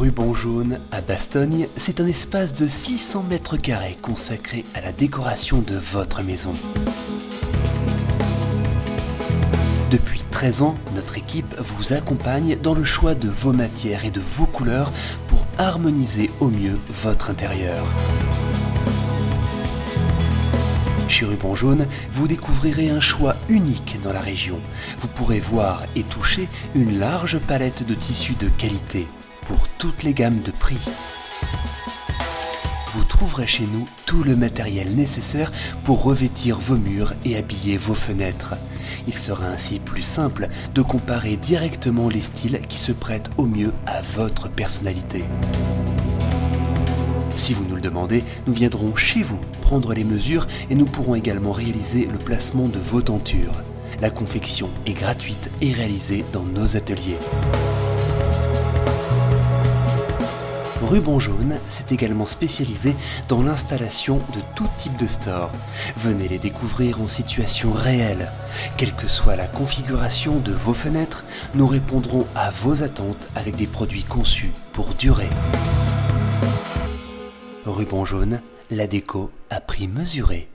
Ruban Jaune à Bastogne, c'est un espace de 600 mètres carrés consacré à la décoration de votre maison. Depuis 13 ans, notre équipe vous accompagne dans le choix de vos matières et de vos couleurs pour harmoniser au mieux votre intérieur. Chez Ruban Jaune, vous découvrirez un choix unique dans la région. Vous pourrez voir et toucher une large palette de tissus de qualité pour toutes les gammes de prix. Vous trouverez chez nous tout le matériel nécessaire pour revêtir vos murs et habiller vos fenêtres. Il sera ainsi plus simple de comparer directement les styles qui se prêtent au mieux à votre personnalité. Si vous nous le demandez, nous viendrons chez vous prendre les mesures et nous pourrons également réaliser le placement de vos tentures. La confection est gratuite et réalisée dans nos ateliers. Ruban Jaune s'est également spécialisé dans l'installation de tout type de store. Venez les découvrir en situation réelle. Quelle que soit la configuration de vos fenêtres, nous répondrons à vos attentes avec des produits conçus pour durer. Ruban Jaune, la déco à prix mesuré.